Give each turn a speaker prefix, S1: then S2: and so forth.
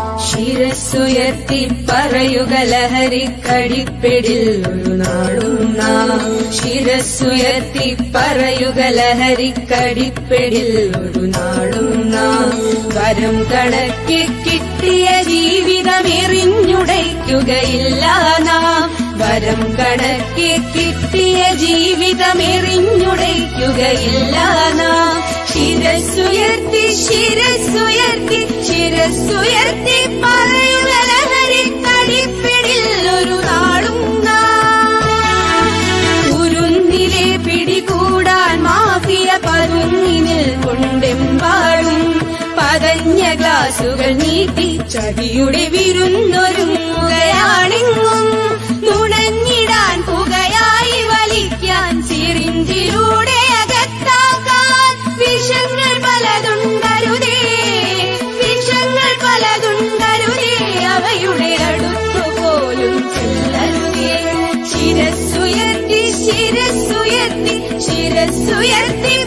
S1: ശിരസ്സുയർത്തി പറയുക ലഹരിക്കടിപ്പിടിൽ ഒരു നാടും നാം. ശിരസ്സുയർത്തി പറയുക ലഹരിക്കടിപ്പിടിൽ ഒരു നാടും നാം. വരം കണക്കി കിട്ടിയ ജീവിതം എറിഞ്ഞുടയ്ക്കുകയില്ല നാം. വരം കണക്കി കിട്ടിയ ജീവിതം എറിഞ്ഞുടയ്ക്കുകയില്ല ശിരസുയർത്തി ശിരസുയർത്തി കുരുന്നിലെ പിടികൂടാൻ മാഫിയ പതഞ്ഞ ഗ്ലാസുകൾ നീട്ടി ചതിയുടെ വിരുന്നൊരുങ്ങുകയാണെങ്ങും यति चिर सुयति